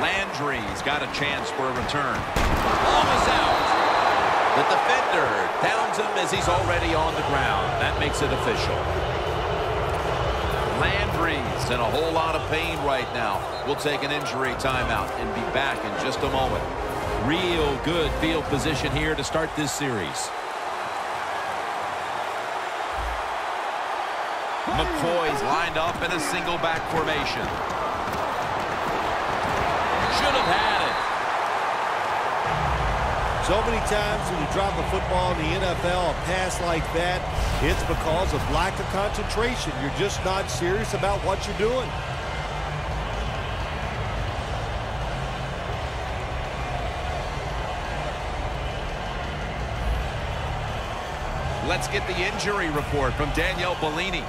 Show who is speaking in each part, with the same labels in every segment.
Speaker 1: Landry's got a chance for a return. Is out. The defender downs him as he's already on the ground. That makes it official. Landry's in a whole lot of pain right now. We'll take an injury timeout and be back in just a moment. Real good field position here to start this series. McCoy's lined up in a single back formation. Should have had it.
Speaker 2: So many times when you drop a football in the NFL, a pass like that, it's because of lack of concentration. You're just not serious about what you're doing.
Speaker 1: Let's get the injury report from Danielle Bellini.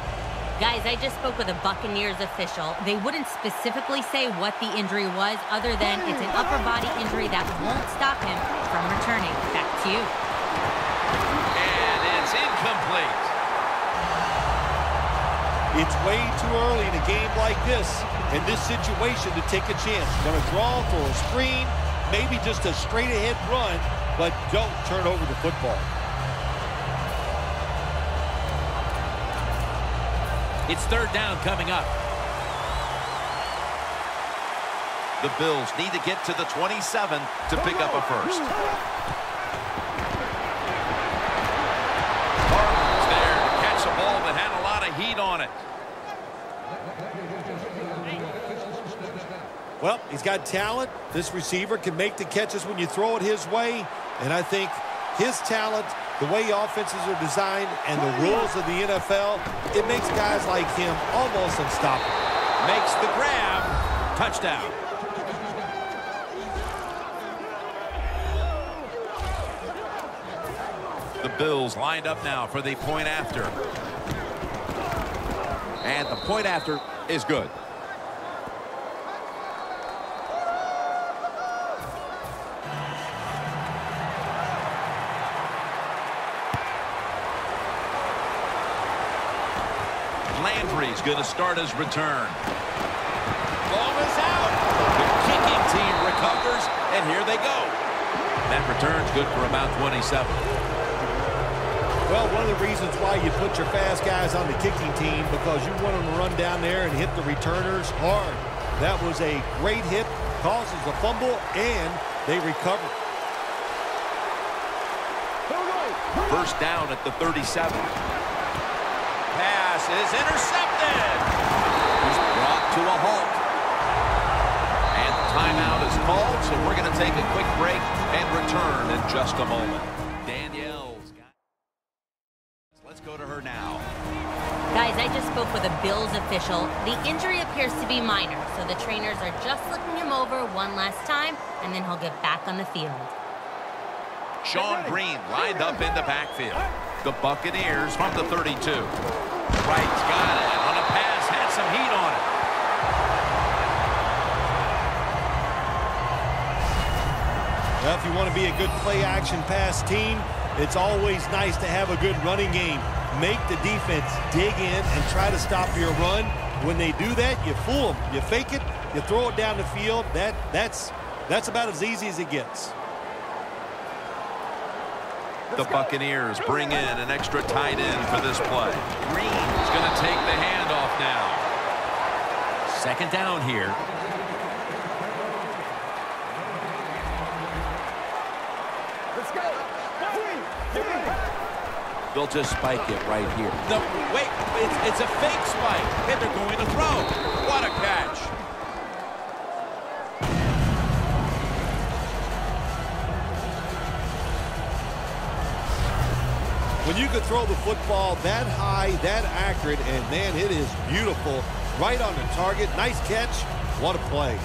Speaker 3: Guys, I just spoke with a Buccaneers official. They wouldn't specifically say what the injury was other than it's an upper body injury that won't stop him from returning. Back to you.
Speaker 1: And it's incomplete.
Speaker 2: It's way too early in a game like this, in this situation, to take a chance. Going to draw, for a screen, maybe just a straight-ahead run, but don't turn over the football.
Speaker 1: It's third down coming up. The Bills need to get to the 27 to pick up a first. Barnes there to catch a ball that had a lot of heat on it.
Speaker 2: Well, he's got talent. This receiver can make the catches when you throw it his way. And I think his talent, the way offenses are designed, and the rules of the NFL, it makes guys like him almost unstoppable.
Speaker 1: Makes the grab. Touchdown. The Bills lined up now for the point after. And the point after is good. Landry's going to start his return. Ball is out. The kicking team recovers, and here they go. That return's good for about 27.
Speaker 2: Well, one of the reasons why you put your fast guys on the kicking team because you want them to run down there and hit the returners hard. That was a great hit, causes a fumble, and they recover.
Speaker 1: First down at the 37. Pass is intercepted. He's brought to a halt. And timeout is called, so we're going to take a quick break and return in just a moment. Danielle's got... Let's go to her now.
Speaker 3: Guys, I just spoke with a Bills official. The injury appears to be minor, so the trainers are just looking him over one last time, and then he'll get back on the field.
Speaker 1: Sean Green lined up in the backfield. The Buccaneers from the 32. Wright's got it on a pass, had some heat on it.
Speaker 2: Well, if you want to be a good play-action pass team, it's always nice to have a good running game. Make the defense dig in and try to stop your run. When they do that, you fool them. You fake it, you throw it down the field. That That's, that's about as easy as it gets.
Speaker 1: The Buccaneers bring in an extra tight end for this play. Green is going to take the handoff now. Second down here. They'll just spike it right here. The, wait, it's, it's a fake spike, and they're going to throw. What a catch.
Speaker 2: When you can throw the football that high, that accurate, and man, it is beautiful. Right on the target. Nice catch. What a play.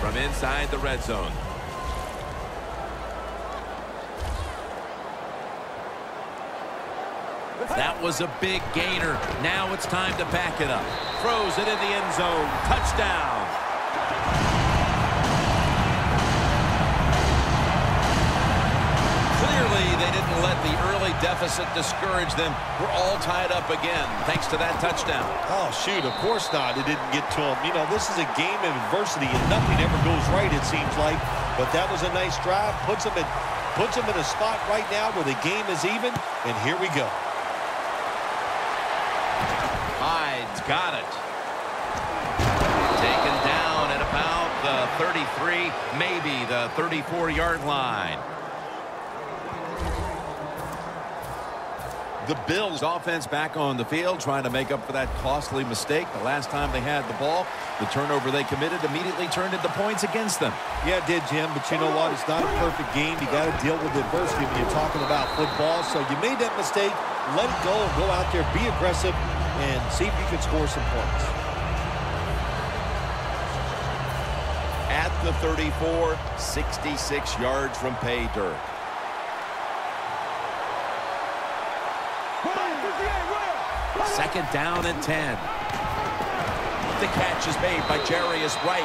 Speaker 1: From inside the red zone. That was a big gainer. Now it's time to back it up. Throws it in the end zone. Touchdown. Didn't let the early deficit discourage them. We're all tied up again thanks to that touchdown.
Speaker 2: Oh, shoot, of course not. It didn't get to him. You know, this is a game of adversity, and nothing ever goes right, it seems like. But that was a nice drive. Puts them in, puts them in a spot right now where the game is even, and here we go.
Speaker 1: Hyde's got it. Taken down at about the 33, maybe the 34-yard line. The Bills offense back on the field trying to make up for that costly mistake. The last time they had the ball, the turnover they committed immediately turned into points against them.
Speaker 2: Yeah, it did, Jim, but you know what? It's not a perfect game. You got to deal with adversity when you're talking about football. So you made that mistake. Let it go and go out there, be aggressive, and see if you can score some points.
Speaker 1: At the 34, 66 yards from pay dirt. Second down and 10. The catch is made by Jarius Wright.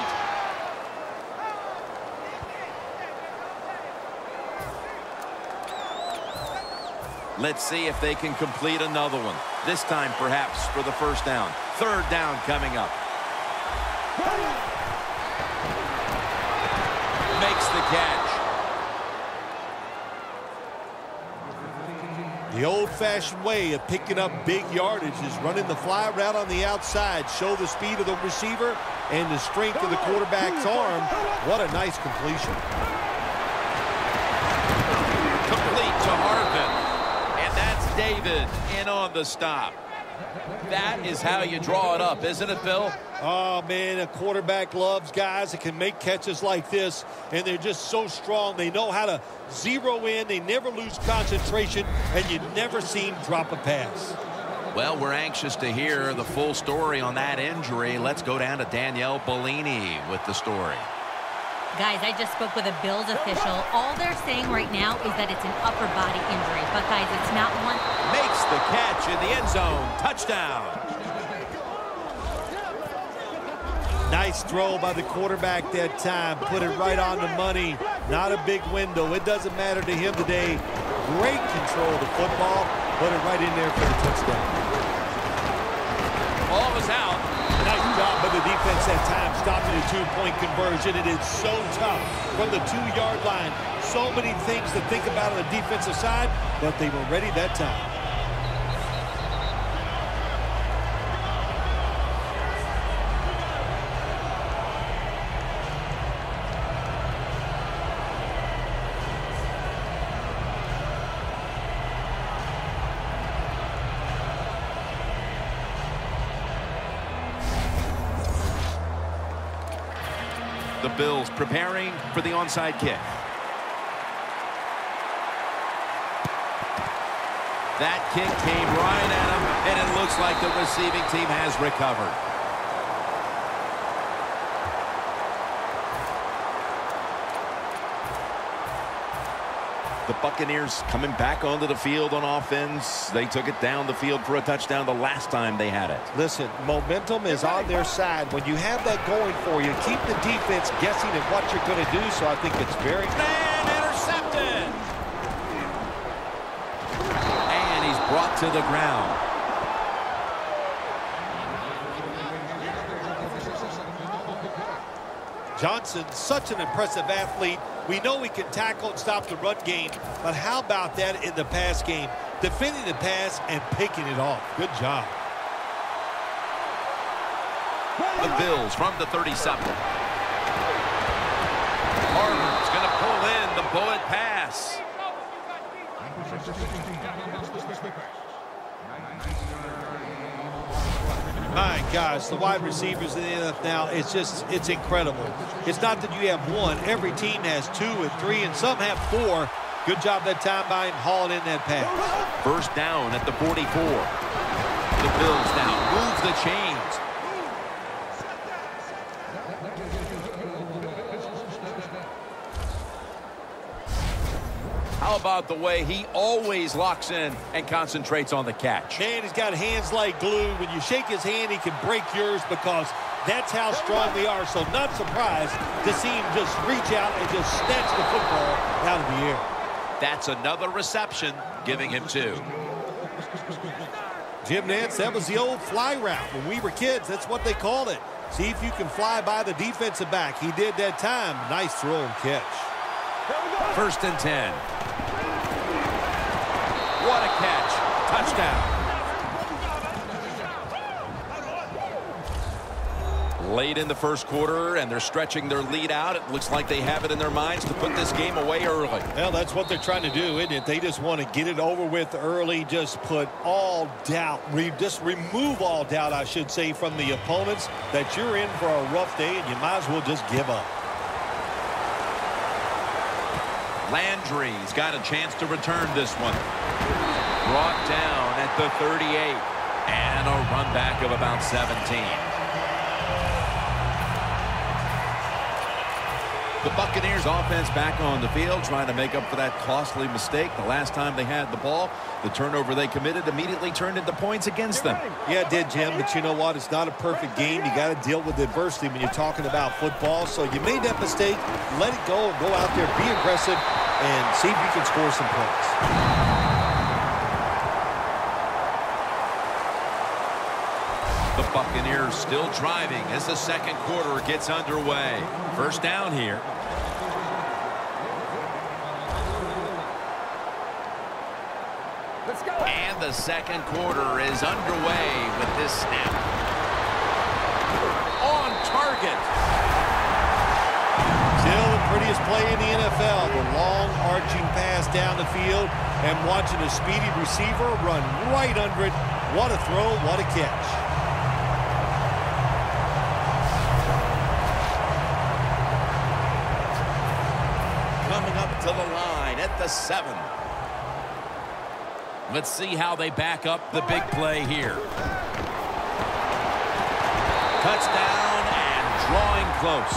Speaker 1: Let's see if they can complete another one. This time, perhaps, for the first down. Third down coming up. Makes the catch.
Speaker 2: The old-fashioned way of picking up big yardage is running the fly route on the outside. Show the speed of the receiver and the strength of the quarterback's arm. What a nice completion.
Speaker 1: Complete to Harvin. And that's David in on the stop. That is how you draw it up, isn't it, Bill?
Speaker 2: Oh, man, a quarterback loves guys that can make catches like this, and they're just so strong. They know how to zero in. They never lose concentration, and you never see them drop a pass.
Speaker 1: Well, we're anxious to hear the full story on that injury. Let's go down to Danielle Bellini with the story.
Speaker 3: Guys, I just spoke with a Bills official. All they're saying right now is that it's an upper body injury. But, guys, it's not one.
Speaker 1: Makes the catch in the end zone. Touchdown.
Speaker 2: Nice throw by the quarterback that time. Put it right on the money. Not a big window. It doesn't matter to him today. Great control of the football. Put it right in there for the touchdown.
Speaker 1: Ball was out.
Speaker 2: By the defense that time, stopping a two-point conversion. It is so tough from the two-yard line. So many things to think about on the defensive side, but they were ready that time.
Speaker 1: Preparing for the onside kick. That kick came right at him, and it looks like the receiving team has recovered. The Buccaneers coming back onto the field on offense. They took it down the field for a touchdown the last time they had it.
Speaker 2: Listen, momentum is on their side. When you have that going for you, keep the defense guessing at what you're going to do, so I think it's very...
Speaker 1: Man, intercepted! And he's brought to the ground.
Speaker 2: Johnson, such an impressive athlete. We know we can tackle and stop the run game, but how about that in the pass game? Defending the pass and picking it off. Good job.
Speaker 1: The Bills from the 37. Harden's going to pull in the bullet pass.
Speaker 2: My gosh, the wide receivers in the NFL now, it's just, it's incredible. It's not that you have one. Every team has two and three, and some have four. Good job that time by him hauling in that pass.
Speaker 1: First down at the 44. The Bills now move the chains. How about the way he always locks in and concentrates on the catch?
Speaker 2: Man, he's got hands like glue. When you shake his hand, he can break yours because that's how strong they are. So not surprised to see him just reach out and just snatch the football out of the air.
Speaker 1: That's another reception, giving him two.
Speaker 2: Jim Nantz, that was the old fly route. When we were kids, that's what they called it. See if you can fly by the defensive back. He did that time. Nice throw and catch.
Speaker 1: First and 10. What a catch. Touchdown. Late in the first quarter, and they're stretching their lead out. It looks like they have it in their minds to put this game away early.
Speaker 2: Well, that's what they're trying to do, isn't it? They just want to get it over with early, just put all doubt, re just remove all doubt, I should say, from the opponents that you're in for a rough day, and you might as well just give up.
Speaker 1: Landry's got a chance to return this one. Brought down at the 38, and a run back of about 17. The Buccaneers offense back on the field trying to make up for that costly mistake. The last time they had the ball, the turnover they committed immediately turned into points against them.
Speaker 2: Yeah, it did, Jim, but you know what? It's not a perfect game. You got to deal with adversity when you're talking about football. So you made that mistake. Let it go. Go out there, be aggressive, and see if you can score some points.
Speaker 1: Buccaneers still driving as the second quarter gets underway. First down here. And the second quarter is underway with this snap. On target.
Speaker 2: Still the prettiest play in the NFL. The long arching pass down the field and watching a speedy receiver run right under it. What a throw, what a catch.
Speaker 1: The seven. Let's see how they back up the big play here. Touchdown and drawing close.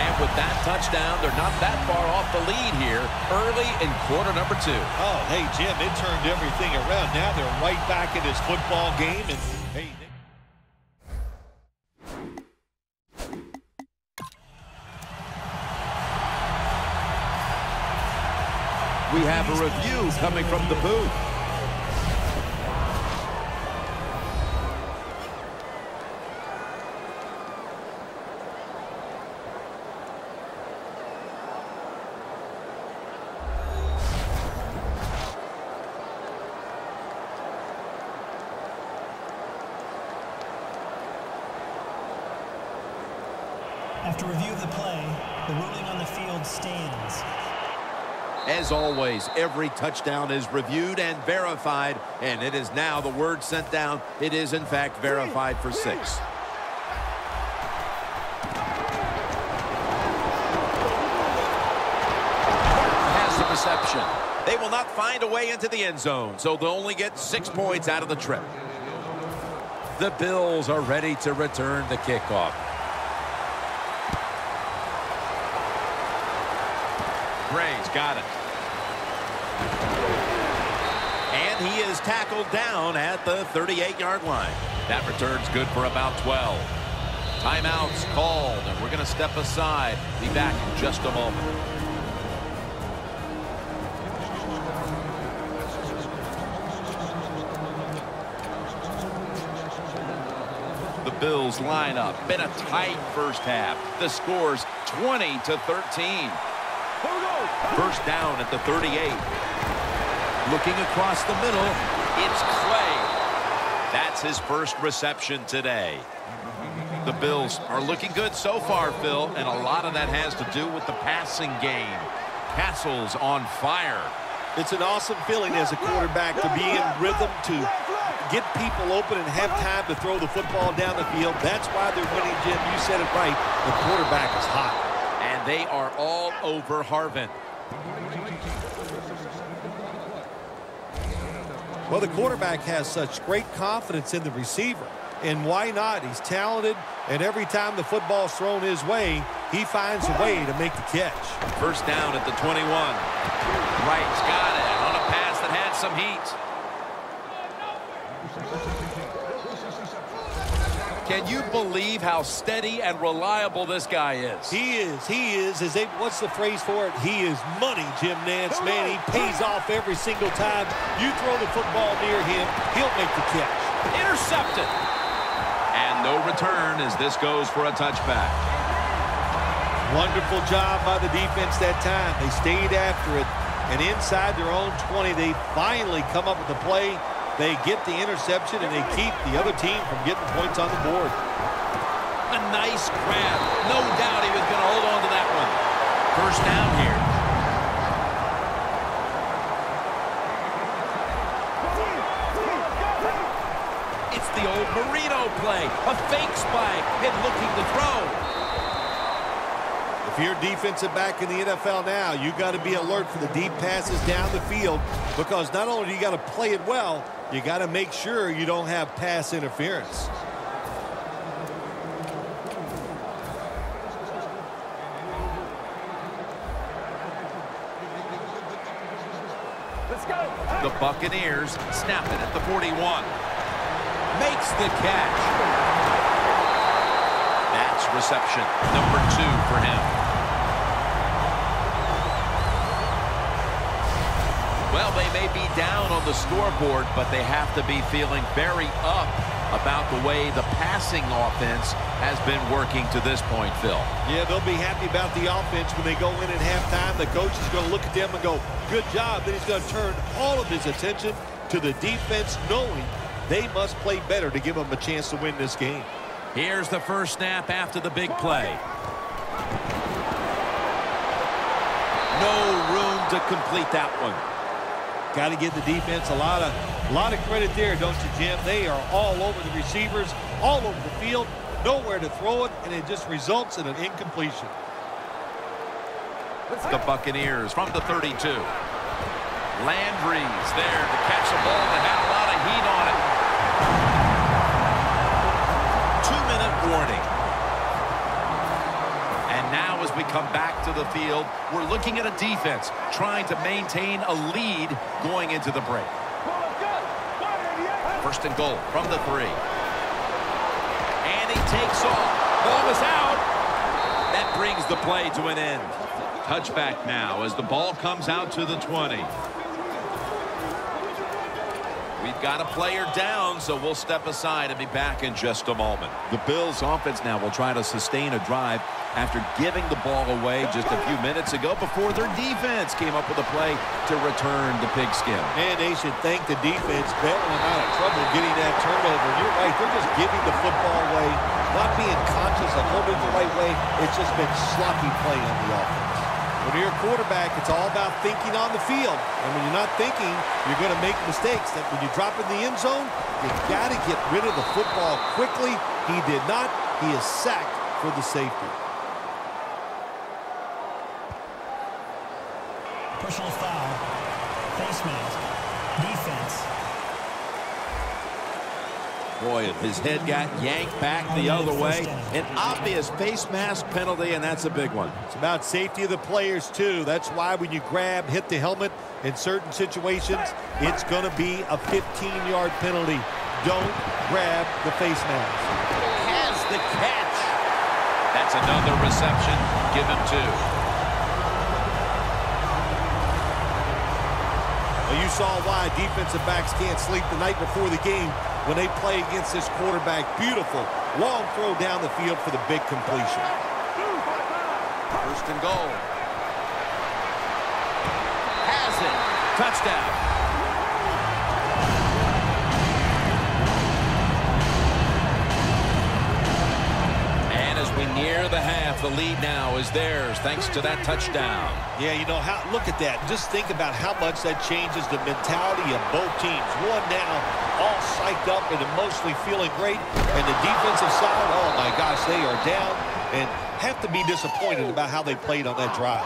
Speaker 1: And with that touchdown, they're not that far off the lead here early in quarter number two.
Speaker 2: Oh, hey, Jim, it turned everything around. Now they're right back in this football game. And, hey,
Speaker 1: We have a review coming from the booth.
Speaker 4: After review of the play, the ruling on the field stands.
Speaker 1: As always, every touchdown is reviewed and verified, and it is now the word sent down. It is, in fact, verified for six. Has the reception. They will not find a way into the end zone, so they'll only get six points out of the trip. The Bills are ready to return the kickoff. Got it. And he is tackled down at the 38-yard line. That return's good for about 12. Timeouts called, and we're going to step aside. Be back in just a moment. The Bills line up in a tight first half. The score's 20 to 13. First down at the 38. Looking across the middle, it's Clay. That's his first reception today. The Bills are looking good so far, Phil, and a lot of that has to do with the passing game. Castle's on fire.
Speaker 2: It's an awesome feeling as a quarterback to be in rhythm, to get people open and have time to throw the football down the field. That's why they're winning, Jim. You said it right. The quarterback is hot.
Speaker 1: And they are all over Harvin.
Speaker 2: Well, the quarterback has such great confidence in the receiver. And why not? He's talented, and every time the football's thrown his way, he finds a way to make the catch.
Speaker 1: First down at the 21. Wright's got it on a pass that had some heat.
Speaker 5: Can you believe how steady and reliable this guy is?
Speaker 2: He is. He is. Is they, what's the phrase for it? He is money, Jim Nantz. Man, he pays off every single time. You throw the football near him, he'll make the catch.
Speaker 1: Intercepted. And no return as this goes for a touchback.
Speaker 2: Wonderful job by the defense that time. They stayed after it. And inside their own 20, they finally come up with the play they get the interception, and they keep the other team from getting points on the board.
Speaker 1: A nice grab. No doubt he was going to hold on to that one. First down here. It's the old Marino play. A fake spike and looking to throw.
Speaker 2: If you're defensive back in the NFL now, you got to be alert for the deep passes down the field because not only do you got to play it well, you got to make sure you don't have pass interference.
Speaker 1: The Buccaneers snap it at the 41. Makes the catch. That's reception number two for him. Well, they may be down on the scoreboard, but they have to be feeling very up about the way the passing offense has been working to this point, Phil.
Speaker 2: Yeah, they'll be happy about the offense when they go in at halftime. The coach is going to look at them and go, good job. Then he's going to turn all of his attention to the defense, knowing they must play better to give them a chance to win this game.
Speaker 1: Here's the first snap after the big play. No room to complete that one.
Speaker 2: Got to give the defense a lot of a lot of credit there, don't you, Jim? They are all over the receivers, all over the field, nowhere to throw it, and it just results in an incompletion.
Speaker 1: The Buccaneers from the 32. Landry's there to catch a ball that had a lot of heat on it. Two-minute warning. And now as we come back to the field, we're looking at a defense trying to maintain a lead going into the break. First and goal from the three. And he takes off. Ball is out. That brings the play to an end. Touchback now as the ball comes out to the 20. Got a player down, so we'll step aside and be back in just a moment. The Bills offense now will try to sustain a drive after giving the ball away just a few minutes ago before their defense came up with a play to return the pigskin.
Speaker 2: And they should thank the defense bailing them out of trouble getting that turnover. You're right, they're just giving the football away, not being conscious of holding the right way. It's just been sloppy play on the offense. When you're a quarterback, it's all about thinking on the field. And when you're not thinking, you're going to make mistakes. That when you drop in the end zone, you've got to get rid of the football quickly. He did not. He is sacked for the safety.
Speaker 4: Personal foul. Face mask.
Speaker 1: Boy, if his head got yanked back the other way, an obvious face mask penalty, and that's a big one.
Speaker 2: It's about safety of the players, too. That's why when you grab, hit the helmet in certain situations, it's going to be a 15-yard penalty. Don't grab the face mask.
Speaker 1: Has the catch. That's another reception. Give him two.
Speaker 2: You saw why defensive backs can't sleep the night before the game when they play against this quarterback. Beautiful long throw down the field for the big completion.
Speaker 1: First and goal. Has it. Touchdown. The lead now is theirs thanks to that touchdown.
Speaker 2: Yeah, you know, how look at that. Just think about how much that changes the mentality of both teams. One now all psyched up and emotionally feeling great. And the defensive side, oh my gosh, they are down and have to be disappointed about how they played on that drive.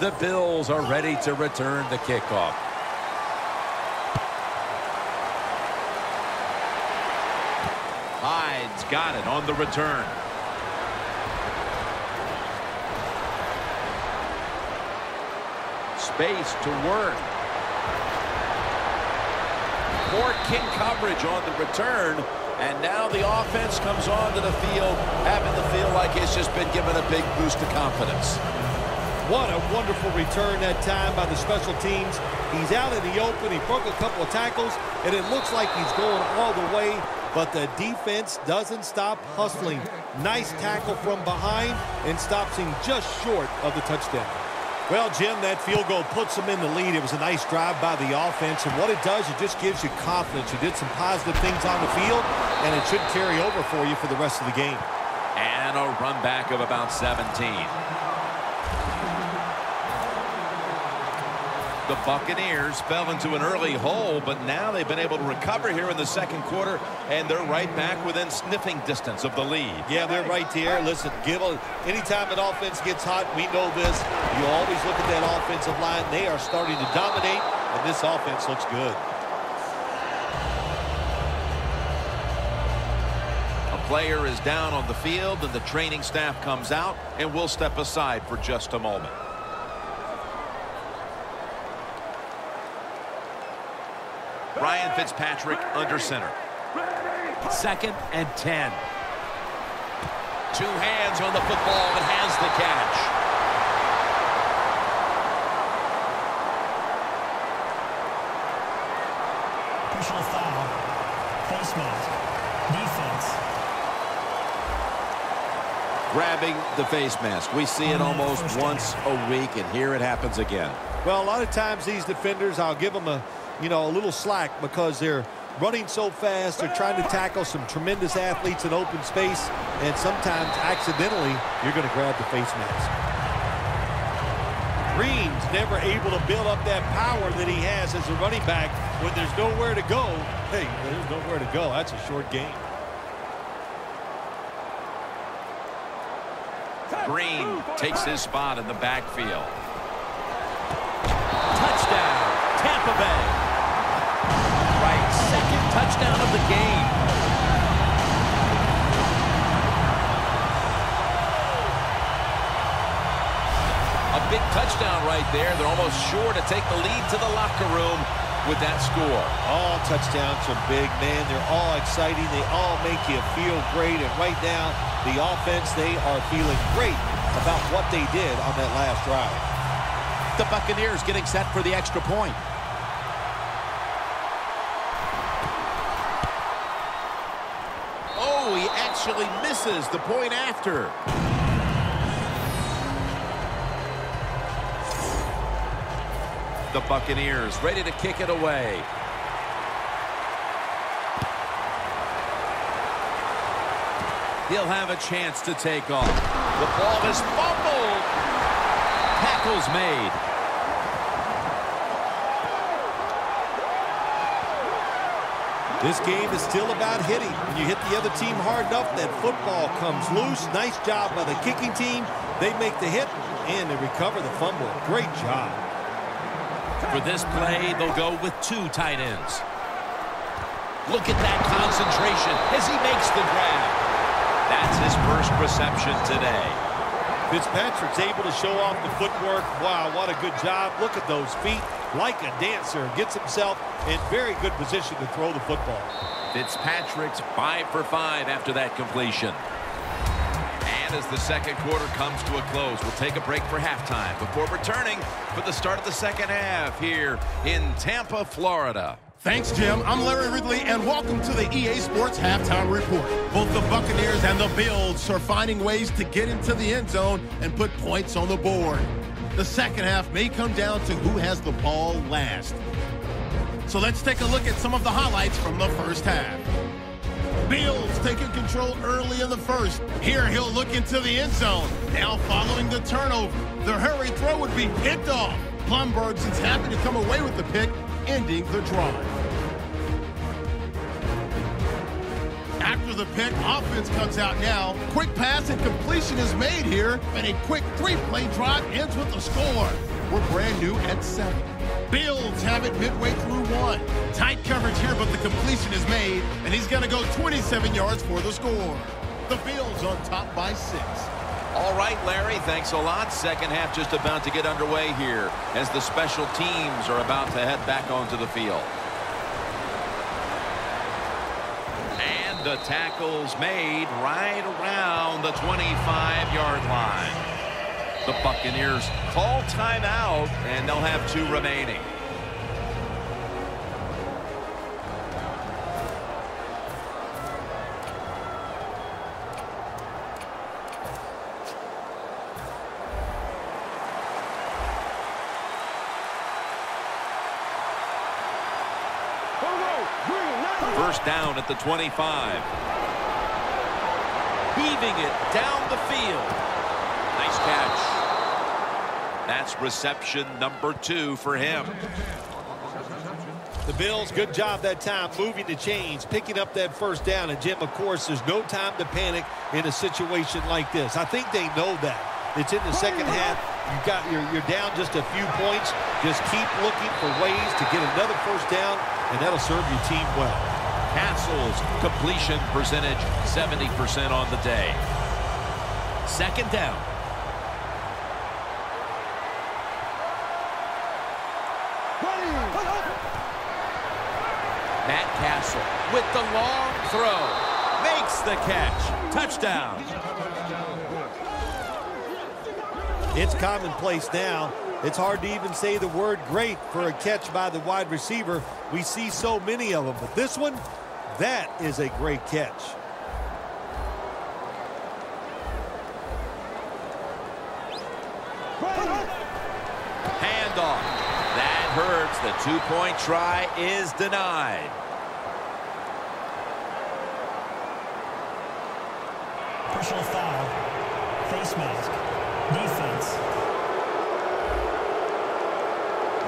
Speaker 1: The Bills are ready to return the kickoff. Hyde's got it on the return. Space to work. Poor King coverage on the return, And now the offense comes onto the field, having to feel like it's just been given a big boost of confidence.
Speaker 2: What a wonderful return that time by the special teams. He's out in the open. He broke a couple of tackles, and it looks like he's going all the way, but the defense doesn't stop hustling. Nice tackle from behind and stops him just short of the touchdown. Well, Jim, that field goal puts them in the lead. It was a nice drive by the offense, and what it does, it just gives you confidence. You did some positive things on the field, and it should carry over for you for the rest of the game.
Speaker 1: And a run back of about 17. The Buccaneers fell into an early hole, but now they've been able to recover here in the second quarter, and they're right back within sniffing distance of the lead.
Speaker 2: Yeah, they're right there. Listen, give a, anytime an offense gets hot, we know this. You always look at that offensive line. They are starting to dominate, and this offense looks good.
Speaker 6: A player is down on the field, and the training staff comes out, and we'll step aside for just a moment. Ryan Fitzpatrick under center. Second and 10. Two hands on the football and has the catch.
Speaker 4: Personal foul. Face mask. Defense.
Speaker 1: Grabbing the face mask. We see it oh, almost once a week, and here it happens again.
Speaker 2: Well, a lot of times these defenders, I'll give them a, you know, a little slack because they're running so fast. They're trying to tackle some tremendous athletes in open space, and sometimes accidentally you're going to grab the face mask. Green's never able to build up that power that he has as a running back when there's nowhere to go. Hey, there's nowhere to go. That's a short game.
Speaker 6: Green takes his spot in the backfield. Touchdown, Tampa Bay. Right, second touchdown of the game. A big touchdown right there. They're almost sure to take the lead to the locker room with that score.
Speaker 2: All touchdowns are big, man. They're all exciting. They all make you feel great. And right now, the offense, they are feeling great about what they did on that last drive.
Speaker 1: The Buccaneers getting set for the extra point. Oh, he actually misses the point after. The Buccaneers ready to kick it away. He'll have a chance to take off. The ball is fumbled. Tackles made.
Speaker 2: This game is still about hitting. When you hit the other team hard enough, that football comes loose. Nice job by the kicking team. They make the hit, and they recover the fumble. Great job.
Speaker 6: For this play, they'll go with two tight ends. Look at that concentration as he makes the grab. That's his first reception today.
Speaker 2: Fitzpatrick's able to show off the footwork. Wow, what a good job. Look at those feet. Like a dancer. Gets himself in very good position to throw the football.
Speaker 6: Fitzpatrick's five for five after that completion. And as the second quarter comes to a close, we'll take a break for halftime before returning for the start of the second half here in Tampa, Florida.
Speaker 7: Thanks, Jim. I'm Larry Ridley, and welcome to the EA Sports Halftime Report. Both the Buccaneers and the Bills are finding ways to get into the end zone and put points on the board. The second half may come down to who has the ball last. So let's take a look at some of the highlights from the first half. Bills taking control early in the first. Here he'll look into the end zone. Now following the turnover, the hurry throw would be picked off. Plumberg's is happy to come away with the pick, ending the drive. After the pick, offense comes out now. Quick pass and completion is made here, and a quick three-play drive ends with the score. We're brand new at seven. Bills have it midway through one. Tight coverage here, but the completion is made, and he's going to go 27 yards for the score. The Bills on top by six.
Speaker 6: All right, Larry, thanks a lot. Second half just about to get underway here as the special teams are about to head back onto the field. And
Speaker 1: the tackle's made right around the 25-yard line. The Buccaneers call timeout, and they'll have two remaining. First down at the 25. Heaving it down the field. Nice catch. That's reception number two for him.
Speaker 2: The Bills, good job that time moving the chains, picking up that first down. And Jim, of course, there's no time to panic in a situation like this. I think they know that. It's in the second half. You got you're, you're down just a few points. Just keep looking for ways to get another first down, and that'll serve your team well.
Speaker 1: Castle's completion percentage 70% on the day. Second down. Matt Castle with the long throw. Makes the catch. Touchdown.
Speaker 2: It's commonplace now. It's hard to even say the word great for a catch by the wide receiver. We see so many of them. But this one, that is a great catch.
Speaker 1: Two-point try is denied.
Speaker 4: Personal foul. Face mask. Defense.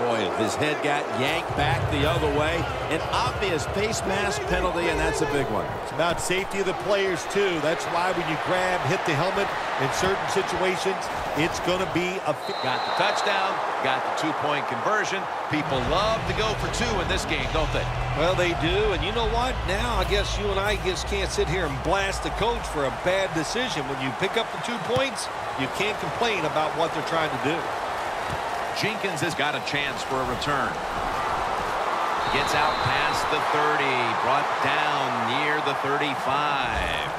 Speaker 1: Boy, his head got yanked back the other way. An obvious face mask penalty, and that's a big one.
Speaker 2: It's about safety of the players, too. That's why when you grab, hit the helmet in certain situations, it's going to be a...
Speaker 1: Got the touchdown, got the two-point conversion. People love to go for two in this game, don't they?
Speaker 2: Well, they do, and you know what? Now I guess you and I just can't sit here and blast the coach for a bad decision. When you pick up the two points, you can't complain about what they're trying to do.
Speaker 1: Jenkins has got a chance for a return. Gets out past the 30, brought down near the 35.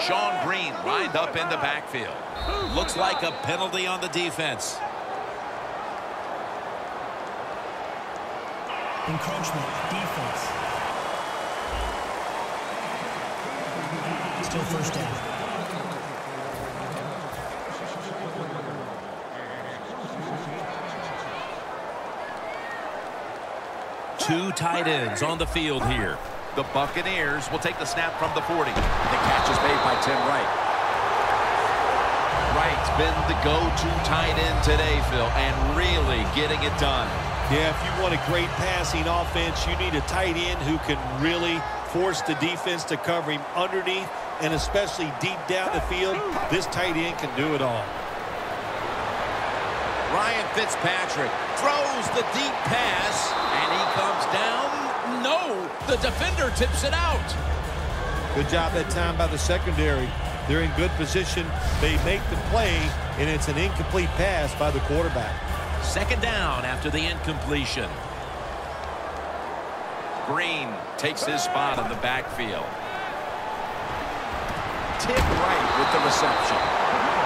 Speaker 1: Sean Green lined up in the backfield. Looks like a penalty on the defense.
Speaker 4: Encroachment. Defense. Still first down.
Speaker 1: Two tight ends on the field here. The Buccaneers will take the snap from the 40. The catch is made by Tim Wright. Wright's been the go-to tight end today, Phil, and really getting it done.
Speaker 2: Yeah, if you want a great passing offense, you need a tight end who can really force the defense to cover him underneath and especially deep down the field. This tight end can do it all.
Speaker 1: Ryan Fitzpatrick throws the deep pass, and he comes down. No, the defender tips it out.
Speaker 2: Good job that time by the secondary. They're in good position. They make the play, and it's an incomplete pass by the quarterback.
Speaker 1: Second down after the incompletion. Green takes his spot in the backfield. Tim Wright with the reception.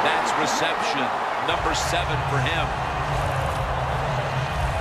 Speaker 1: That's reception number seven for him.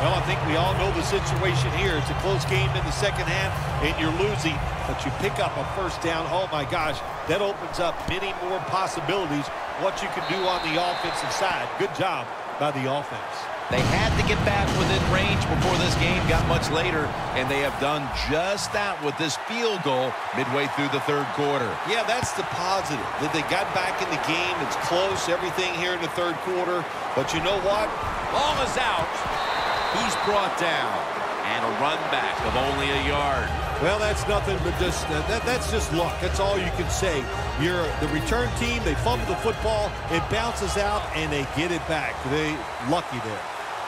Speaker 2: Well, I think we all know the situation here. It's a close game in the second half, and you're losing, but you pick up a first down. Oh, my gosh, that opens up many more possibilities what you can do on the offensive side. Good job by the offense.
Speaker 1: They had to get back within range before this game got much later, and they have done just that with this field goal midway through the third quarter.
Speaker 2: Yeah, that's the positive, that they got back in the game. It's close, everything here in the third quarter. But you know what?
Speaker 1: Ball is out. He's brought down. And a run back of only a yard.
Speaker 2: Well, that's nothing but just uh, that, that's just luck. That's all you can say. You're the return team. They fumble the football. It bounces out, and they get it back. They lucky there.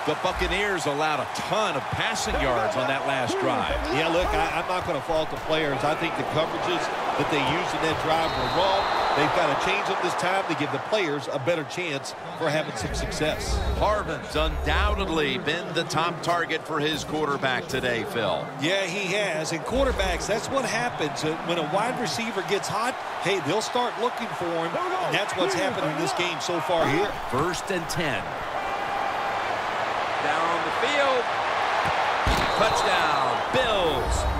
Speaker 1: The Buccaneers allowed a ton of passing yards on that last drive.
Speaker 2: Yeah, look, I, I'm not going to fault the players. I think the coverages that they used in that drive were wrong. They've got to change them this time to give the players a better chance for having some success.
Speaker 1: Harvin's undoubtedly been the top target for his quarterback today, Phil.
Speaker 2: Yeah, he has. And quarterbacks, that's what happens. Uh, when a wide receiver gets hot, hey, they'll start looking for him. And that's what's happened in this game so far here.
Speaker 1: First and 10. Down the field. Touchdown, Bills.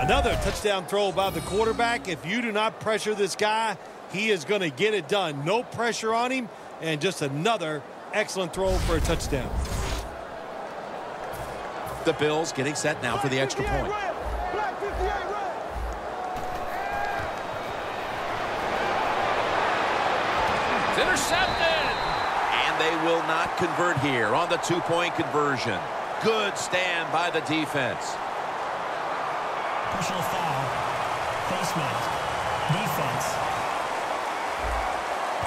Speaker 2: Another touchdown throw by the quarterback. If you do not pressure this guy, he is going to get it done. No pressure on him, and just another excellent throw for a touchdown.
Speaker 1: The Bills getting set now for the extra point. It's intercepted. And they will not convert here on the two-point conversion. Good stand by the defense.
Speaker 4: Personal foul. Face mask. Defense.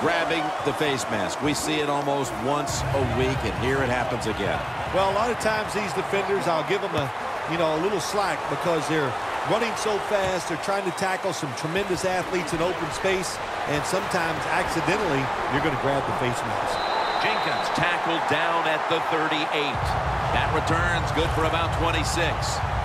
Speaker 1: Grabbing the face mask. We see it almost once a week, and here it happens again.
Speaker 2: Well, a lot of times these defenders, I'll give them a, you know, a little slack because they're running so fast. They're trying to tackle some tremendous athletes in open space, and sometimes accidentally you're going to grab the face mask.
Speaker 1: Jenkins tackled down at the 38. That returns good for about 26.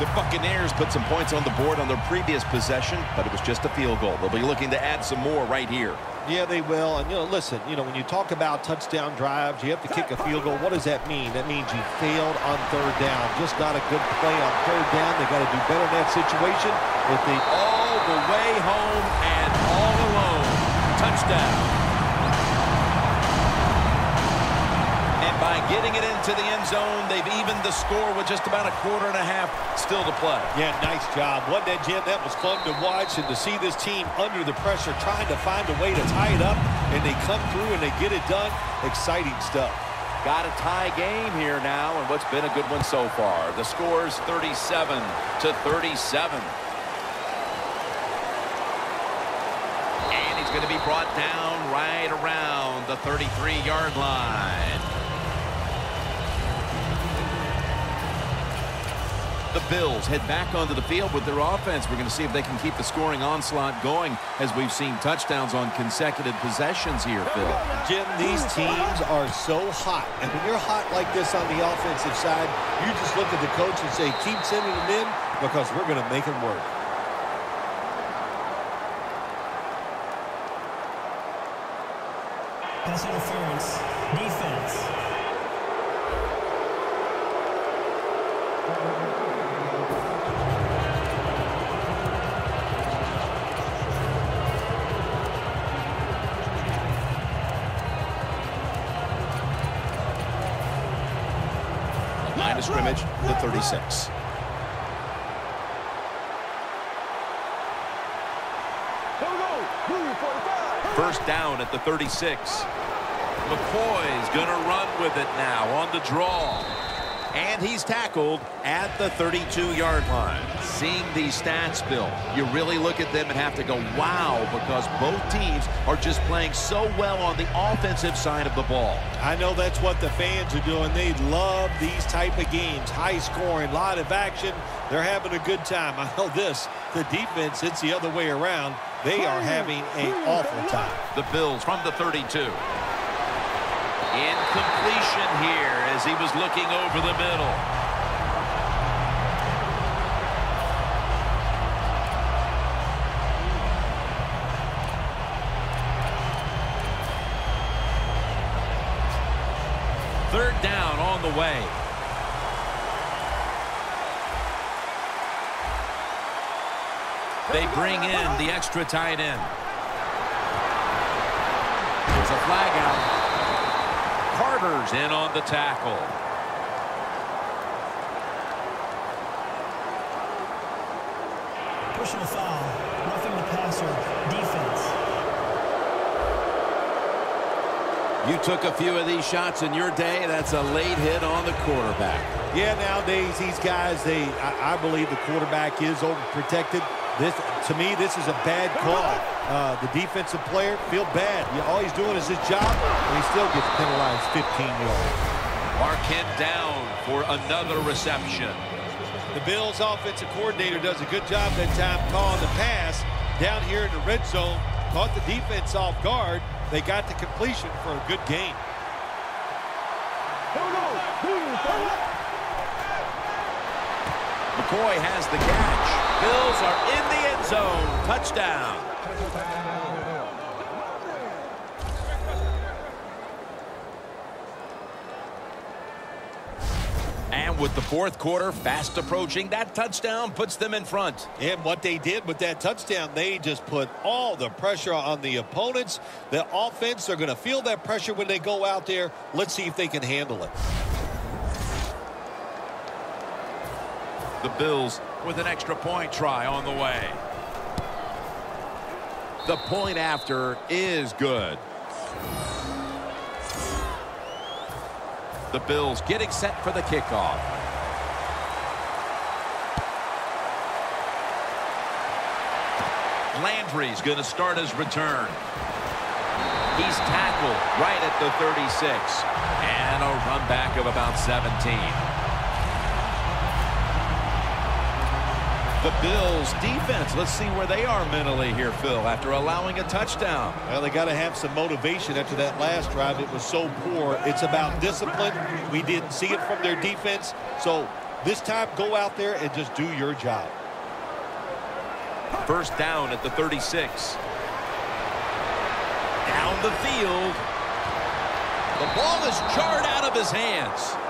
Speaker 1: The Buccaneers put some points on the board on their previous possession, but it was just a field goal. They'll be looking to add some more right here.
Speaker 2: Yeah, they will. And, you know, listen, you know, when you talk about touchdown drives, you have to kick a field goal. What does that mean? That means you failed on third down. Just not a good play on third down. They got to do better in that situation. If they
Speaker 1: all the way home and all alone. Touchdown. Getting it into the end zone, they've evened the score with just about a quarter and a half still to play.
Speaker 2: Yeah, nice job. Wasn't that, Jim? That was fun to watch and to see this team under the pressure trying to find a way to tie it up, and they come through and they get it done. Exciting stuff.
Speaker 1: Got a tie game here now, and what's been a good one so far. The score's 37 to 37. And he's going to be brought down right around the 33-yard line. The Bills head back onto the field with their offense. We're going to see if they can keep the scoring onslaught going as we've seen touchdowns on consecutive possessions here, Phil.
Speaker 2: Jim, these teams are so hot. And when you're hot like this on the offensive side, you just look at the coach and say, keep sending them in because we're going to make them work.
Speaker 4: Pass interference. Defense.
Speaker 1: Of scrimmage, the 36. First down at the 36. McCoy's going to run with it now on the draw. And he's tackled at the 32-yard line. Seeing these stats, Phil, you really look at them and have to go, wow, because both teams are just playing so well on the offensive side of the ball.
Speaker 2: I know that's what the fans are doing. They love these type of games. High scoring, lot of action. They're having a good time. I know this. The defense, it's the other way around. They are having an awful time.
Speaker 1: The Bills from the 32. Incompletion here as he was looking over the middle. Third down on the way. They bring in the extra tight end. There's a flag out. Carter's in on the tackle.
Speaker 4: Personal foul.
Speaker 1: You took a few of these shots in your day. That's a late hit on the quarterback.
Speaker 2: Yeah, nowadays these guys, they I, I believe the quarterback is overprotected. This, to me, this is a bad call. Uh, the defensive player feel bad. All he's doing is his job, and he still gets penalized 15 yards.
Speaker 1: Mark him down for another reception.
Speaker 2: The Bills offensive coordinator does a good job that time calling the pass down here in the red zone. Caught the defense off guard. They got the completion for a good game.
Speaker 1: McCoy has the catch. Bills are in the end zone. Touchdown. And with the fourth quarter fast approaching, that touchdown puts them in front.
Speaker 2: And what they did with that touchdown, they just put all the pressure on the opponents. The offense, they're going to feel that pressure when they go out there. Let's see if they can handle it.
Speaker 1: The Bills with an extra point try on the way. The point after is good. The Bills getting set for the kickoff. Landry's going to start his return. He's tackled right at the 36. And a run back of about 17. The Bills defense. Let's see where they are mentally here, Phil, after allowing a touchdown.
Speaker 2: Well, they got to have some motivation after that last drive. It was so poor. It's about discipline. We didn't see it from their defense. So this time, go out there and just do your job.
Speaker 1: First down at the 36. Down the field. The ball is jarred out of his hands.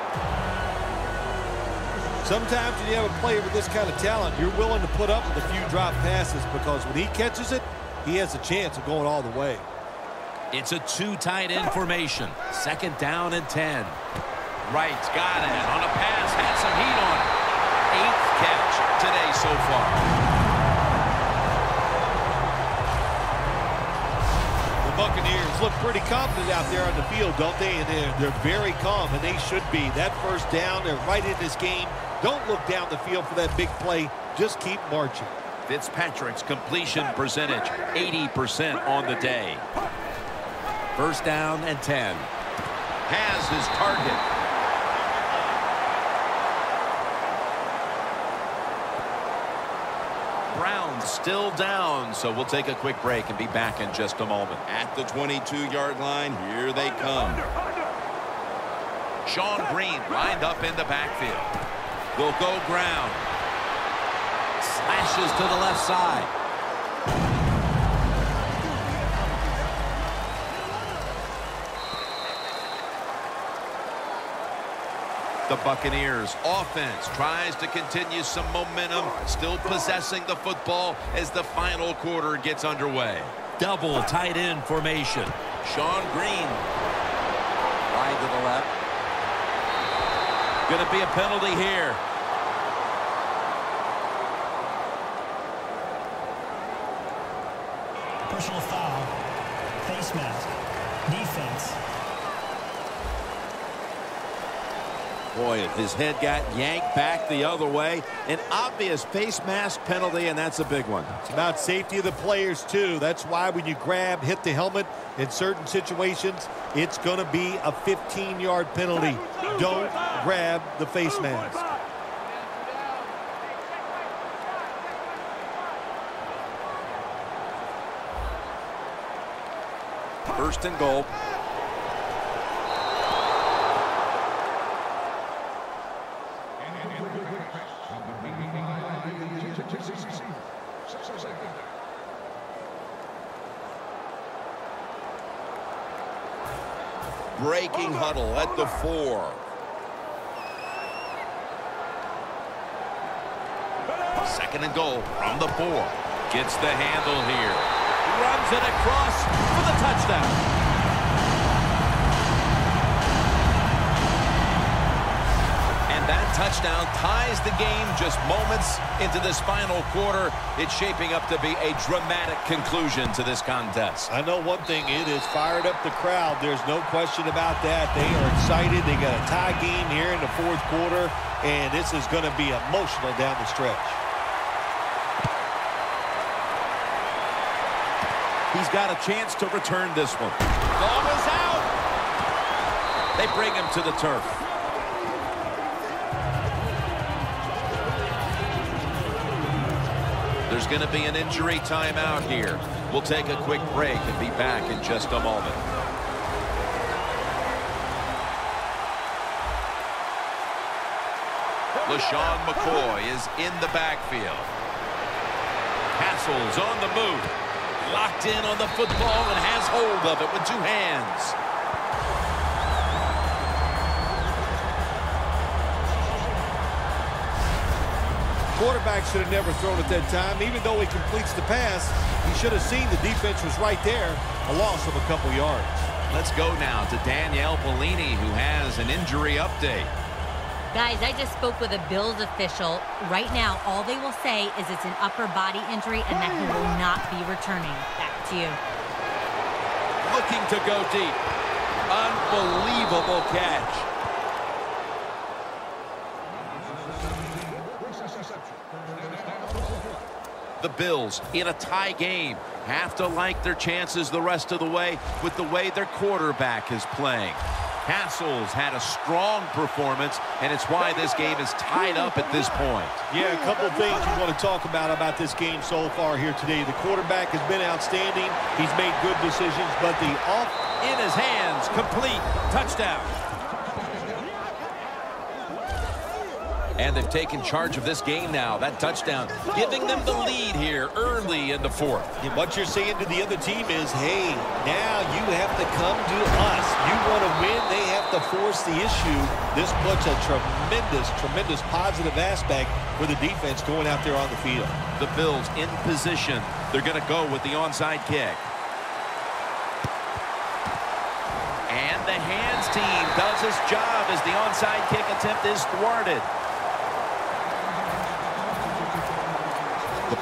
Speaker 2: Sometimes when you have a player with this kind of talent, you're willing to put up with a few drop passes because when he catches it, he has a chance of going all the way.
Speaker 1: It's a two tight end formation. Second down and 10. Wright's got it on a pass, had some heat on it. Eighth catch today so far.
Speaker 2: The Buccaneers look pretty confident out there on the field, don't they? And they're, they're very calm, and they should be. That first down, they're right in this game. Don't look down the field for that big play. Just keep marching.
Speaker 1: Fitzpatrick's completion percentage, 80% on the day. First down and 10. Has his target. Browns still down, so we'll take a quick break and be back in just a moment.
Speaker 8: At the 22-yard line, here they come.
Speaker 1: Sean Green lined up in the backfield. Will go ground. Slashes to the left side. The Buccaneers offense tries to continue some momentum, still possessing the football as the final quarter gets underway. Double tight end formation. Sean Green. Wide to the left. Going to be a penalty here.
Speaker 4: Personal foul. Face mask. Defense.
Speaker 1: Boy, if his head got yanked back the other way. An obvious face mask penalty, and that's a big one.
Speaker 2: It's about safety of the players, too. That's why when you grab, hit the helmet in certain situations, it's going to be a 15-yard penalty. Don't grab the face mask.
Speaker 1: First and goal. Breaking huddle at the four. Second and goal from the four. Gets the handle here. Runs it across for the touchdown. And that's touchdown ties the game just moments into this final quarter. It's shaping up to be a dramatic conclusion to this contest.
Speaker 2: I know one thing, it has fired up the crowd. There's no question about that. They are excited. They got a tie game here in the fourth quarter, and this is going to be emotional down the stretch.
Speaker 1: He's got a chance to return this one. Ball is out. They bring him to the turf. There's going to be an injury timeout here. We'll take a quick break and be back in just a moment. LeSean McCoy is in the backfield. Castle's on the move. Locked in on the football and has hold of it with two hands.
Speaker 2: Quarterback should have never thrown at that time. Even though he completes the pass, he should have seen the defense was right there. A loss of a couple yards.
Speaker 1: Let's go now to Danielle Bellini, who has an injury update.
Speaker 3: Guys, I just spoke with a Bills official. Right now, all they will say is it's an upper body injury and that he will not be returning. Back to you.
Speaker 1: Looking to go deep. Unbelievable catch. The Bills in a tie game have to like their chances the rest of the way with the way their quarterback is playing. Castles had a strong performance, and it's why this game is tied up at this point.
Speaker 2: Yeah, a couple things you want to talk about about this game so far here today. The quarterback has been outstanding. He's made good decisions, but the off
Speaker 1: in his hands, complete, touchdown. And they've taken charge of this game now. That touchdown giving them the lead here early in the fourth.
Speaker 2: And what you're saying to the other team is, hey, now you have to come to us. You want to win, they have to force the issue. This puts a tremendous, tremendous positive aspect for the defense going out there on the field.
Speaker 1: The Bills in position. They're going to go with the onside kick. And the hands team does its job as the onside kick attempt is thwarted.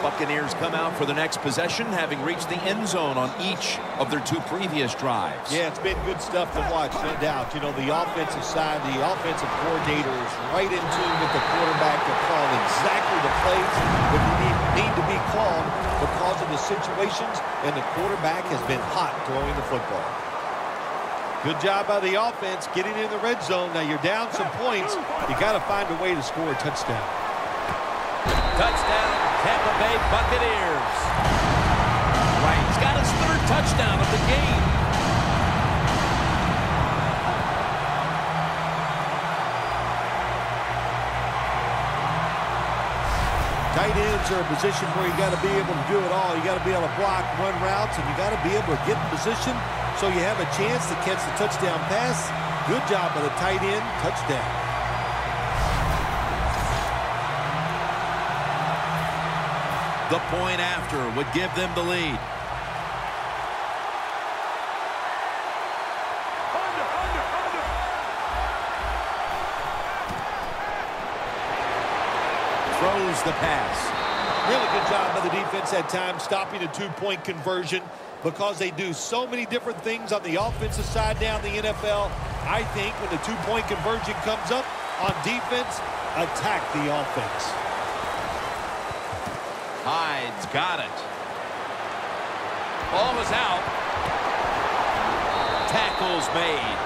Speaker 1: Buccaneers come out for the next possession, having reached the end zone on each of their two previous drives.
Speaker 2: Yeah, it's been good stuff to watch, no doubt. You know, the offensive side, the offensive coordinator is right in tune with the quarterback to call exactly the plays that need, need to be called because of the situations, and the quarterback has been hot throwing the football. Good job by the offense getting in the red zone. Now you're down some points. You got to find a way to score a touchdown.
Speaker 1: Touchdown, Tampa Bay Buccaneers. Wright, he's got his third touchdown of the game.
Speaker 2: Tight ends are a position where you got to be able to do it all. You got to be able to block, run routes, and you got to be able to get in position so you have a chance to catch the touchdown pass. Good job by the tight end. Touchdown.
Speaker 1: The point after would give them the lead. Throws the pass.
Speaker 2: Really good job by the defense at times stopping a two-point conversion because they do so many different things on the offensive side down the NFL. I think when the two-point conversion comes up on defense, attack the offense.
Speaker 1: Hyde's got it. Ball is out. Tackles made.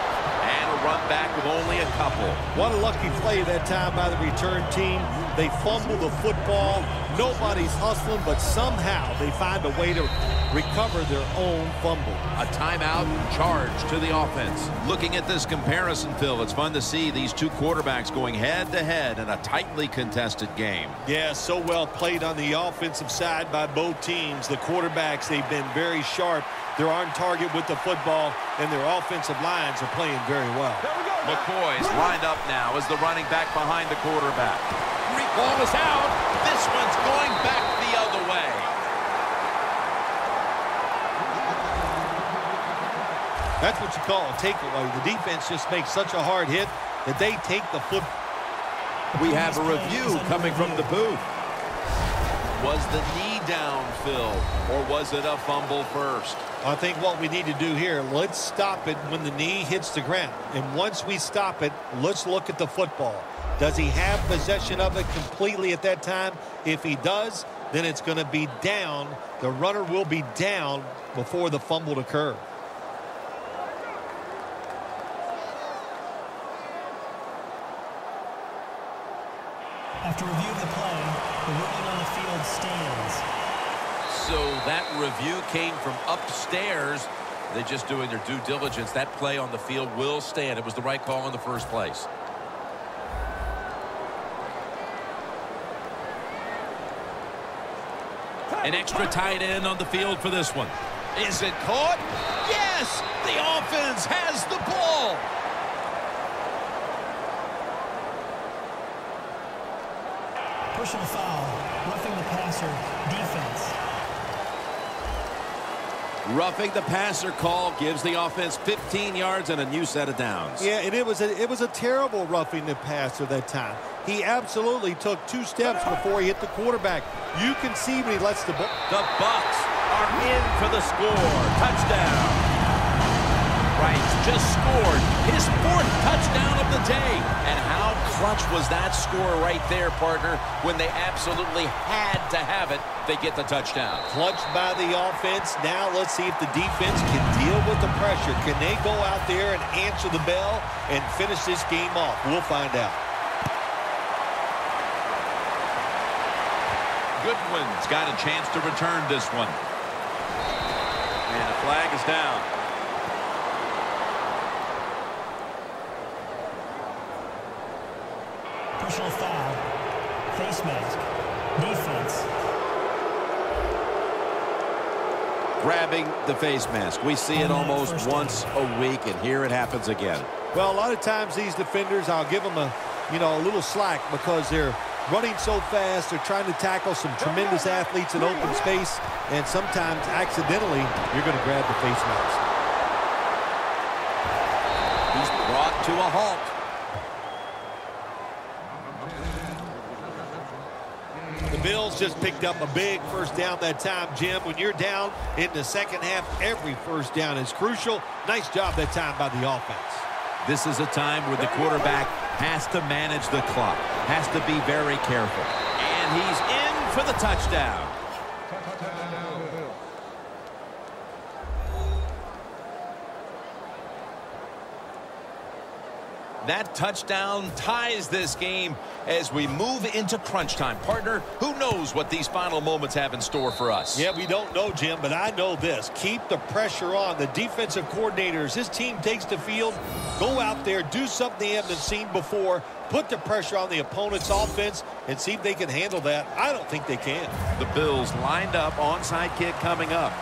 Speaker 1: And a run back with only a couple.
Speaker 2: What a lucky play that time by the return team. They fumble the football. Nobody's hustling, but somehow they find a way to recover their own fumble.
Speaker 1: A timeout charge to the offense. Looking at this comparison, Phil, it's fun to see these two quarterbacks going head-to-head -head in a tightly contested game.
Speaker 2: Yeah, so well played on the offensive side by both teams. The quarterbacks, they've been very sharp. They're on target with the football, and their offensive lines are playing very well.
Speaker 1: We McCoy's lined up now as the running back behind the quarterback. Ball is out. This one's going back the other way.
Speaker 2: That's what you call a takeaway. The defense just makes such a hard hit that they take the foot.
Speaker 1: We have a review coming from the booth.
Speaker 6: Was the knee down, Phil, or was it a fumble first?
Speaker 2: I think what we need to do here, let's stop it when the knee hits the ground. And once we stop it, let's look at the football. Does he have possession of it completely at that time? If he does, then it's going to be down. The runner will be down before the fumble occurs.
Speaker 4: After review of the play, the ruling on the field stands.
Speaker 1: So that review came from upstairs. They're just doing their due diligence. That play on the field will stand. It was the right call in the first place. An extra tight end on the field for this one.
Speaker 6: Is it caught? Yes! The offense has the ball!
Speaker 4: Personal foul, roughing the passer, defense.
Speaker 1: Roughing the passer call gives the offense 15 yards and a new set of downs.
Speaker 2: Yeah, and it was a, it was a terrible roughing the passer that time. He absolutely took two steps before he hit the quarterback. You can see when he lets the ball.
Speaker 1: The Bucks are in for the score. Touchdown. Wright just scored his fourth touchdown of the day. And how clutch was that score right there, partner, when they absolutely had to have it. They get the touchdown.
Speaker 2: Clutched by the offense. Now let's see if the defense can deal with the pressure. Can they go out there and answer the bell and finish this game off? We'll find out.
Speaker 6: Goodwin's got a chance to return this one.
Speaker 1: And the flag is down.
Speaker 4: Personal foul, face mask, defense.
Speaker 1: Grabbing the face mask. We see it almost once a week, and here it happens again.
Speaker 2: Well, a lot of times these defenders, I'll give them a, you know, a little slack because they're running so fast. They're trying to tackle some tremendous athletes in open space, and sometimes accidentally you're going to grab the face mask.
Speaker 6: He's brought to a halt.
Speaker 2: The Bills just picked up a big first down that time, Jim. When you're down in the second half, every first down is crucial. Nice job that time by the offense.
Speaker 1: This is a time where the quarterback has to manage the clock, has to be very careful. And he's in for the touchdown.
Speaker 6: That touchdown ties this game as we move into crunch time. Partner, who knows what these final moments have in store for us?
Speaker 2: Yeah, we don't know, Jim, but I know this. Keep the pressure on. The defensive coordinators, his team takes the field, go out there, do something they haven't seen before, put the pressure on the opponent's offense, and see if they can handle that. I don't think they can.
Speaker 1: The Bills lined up, onside kick coming up.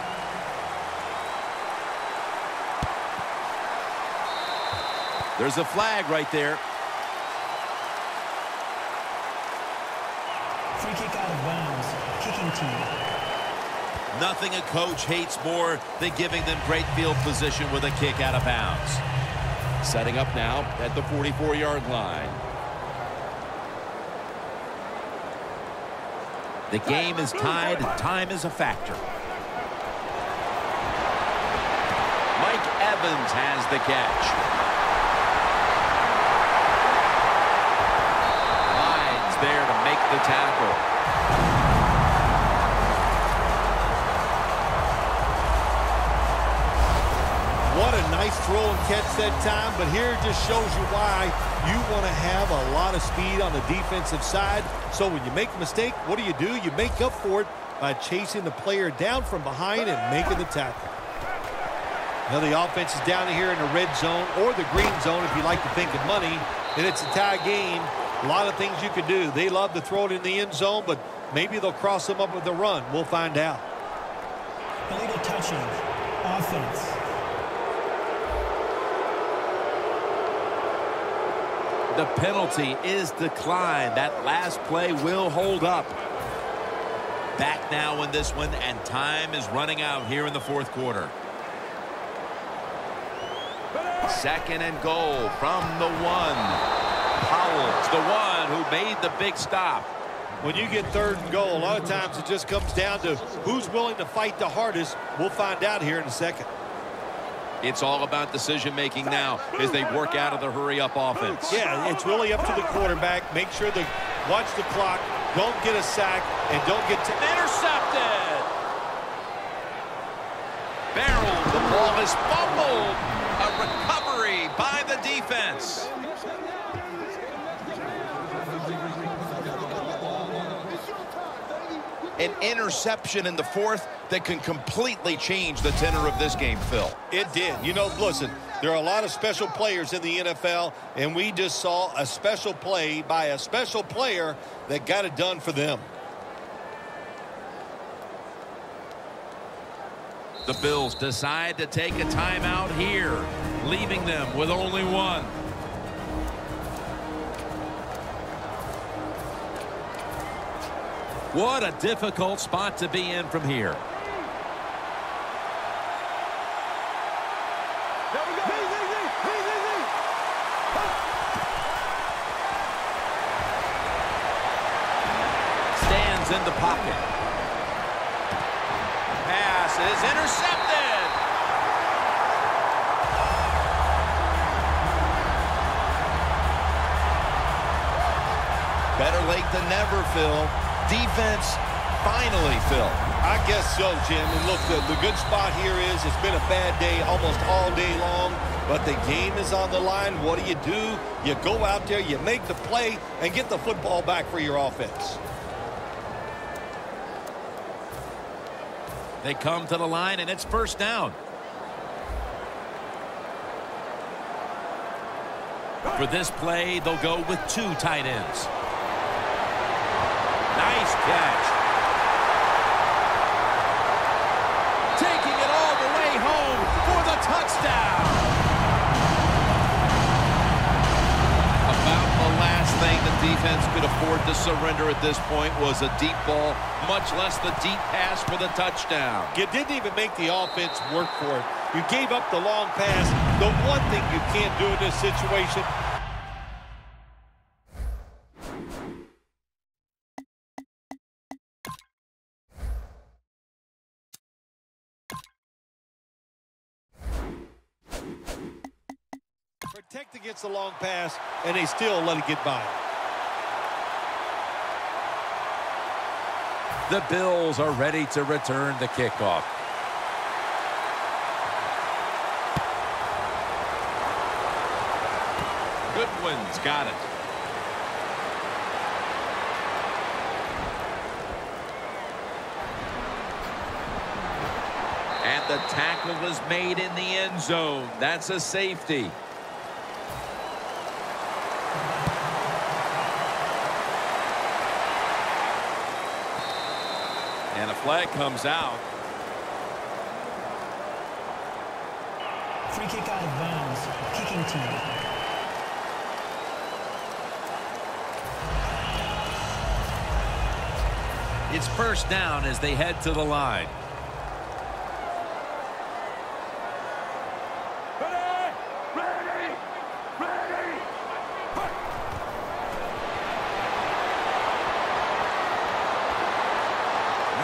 Speaker 1: There's a flag right there.
Speaker 4: Free kick out of bounds, kicking team.
Speaker 1: Nothing a coach hates more than giving them great field position with a kick out of bounds.
Speaker 8: Setting up now at the 44-yard line.
Speaker 1: The game is tied and time is a factor.
Speaker 6: Mike Evans has the catch. Lyons there to make the tackle.
Speaker 2: What a nice throw and catch that time, but here just shows you why you want to have a lot of speed on the defensive side. So when you make a mistake, what do you do? You make up for it by chasing the player down from behind and making the tackle. Now the offense is down here in the red zone or the green zone if you like to think of money, and it's a tie game. A lot of things you could do. They love to throw it in the end zone, but maybe they'll cross them up with a run. We'll find out.
Speaker 4: Illegal touching, offense.
Speaker 1: The penalty is declined. That last play will hold up. Back now in this one, and time is running out here in the fourth quarter.
Speaker 6: Second and goal from the one. Powell's the one.
Speaker 1: who made the big stop.
Speaker 2: When you get third and goal, a lot of times it just comes down to who's willing to fight the hardest. We'll find out here in a second.
Speaker 1: It's all about decision-making now as they work out of the hurry-up offense.
Speaker 2: Yeah, it's really up to the quarterback. Make sure to watch the clock, don't get a sack, and don't get
Speaker 1: intercepted. Barrel, the ball is fumbled. A recovery by the defense. An interception in the fourth that can completely change the tenor of this game, Phil.
Speaker 2: It did. You know, listen, there are a lot of special players in the NFL, and we just saw a special play by a special player that got it done for them.
Speaker 1: The Bills decide to take a timeout here, leaving them with only one. What a difficult spot to be in from here.
Speaker 2: Bad day almost all day long, but the game is on the line. What do you do? You go out there, you make the play, and get the football back for your offense.
Speaker 1: They come to the line, and it's first down. For this play, they'll go with two tight ends. Nice catch. Could afford to surrender at this point was a deep ball, much less the deep pass for the touchdown.
Speaker 2: You didn't even make the offense work for it. You gave up the long pass. The one thing you can't do in this situation Protect against the long pass, and they still let it get by.
Speaker 1: The Bills are ready to return the kickoff. Goodwin's got it. And the tackle was made in the end zone. That's a safety. Flag comes out.
Speaker 4: Free kick out of bounds. Kicking team.
Speaker 1: It's first down as they head to the line.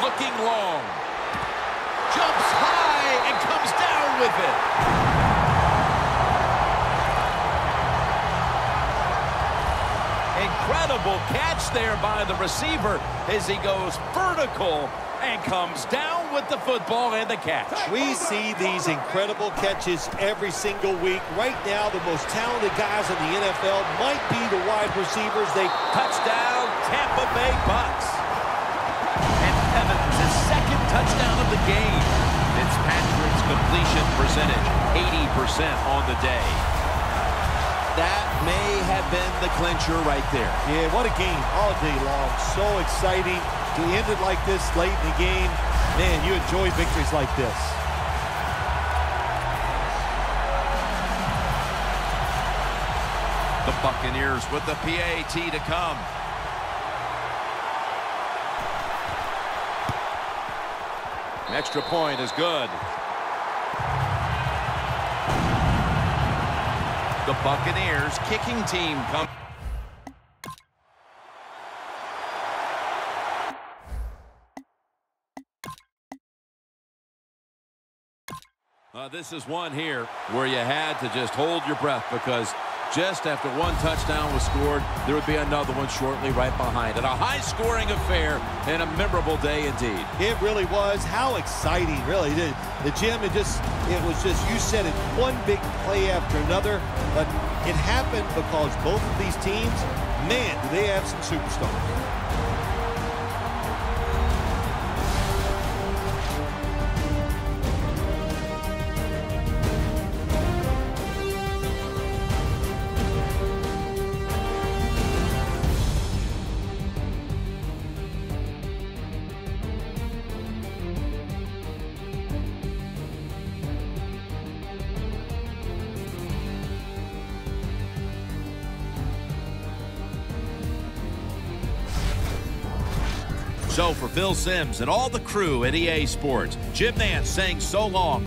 Speaker 1: Looking long. Jumps high and comes down with it. Incredible catch there by the receiver as he goes vertical and comes down with the football and the catch.
Speaker 2: We see these incredible catches every single week. Right now, the most talented guys in the NFL might be the wide receivers. They
Speaker 1: Touchdown, Tampa Bay Bucks. And Evans, his second touchdown of the game. Fitzpatrick's completion percentage, 80% on the day. That may have been the clincher right there.
Speaker 2: Yeah, what a game all day long. So exciting to end it like this late in the game. Man, you enjoy victories like this.
Speaker 1: The Buccaneers with the PAT to come. An extra point is good. The Buccaneers kicking team comes. Uh, this is one here where you had to just hold your breath because just after one touchdown was scored, there would be another one shortly right behind it. A high-scoring affair and a memorable day indeed.
Speaker 2: It really was. How exciting, really. The, the Jim, it just, it was just, you said it, one big play after another. But it happened because both of these teams, man, do they have some superstars.
Speaker 6: Phil Simms and all the crew at EA Sports, Jim Nantz saying so long.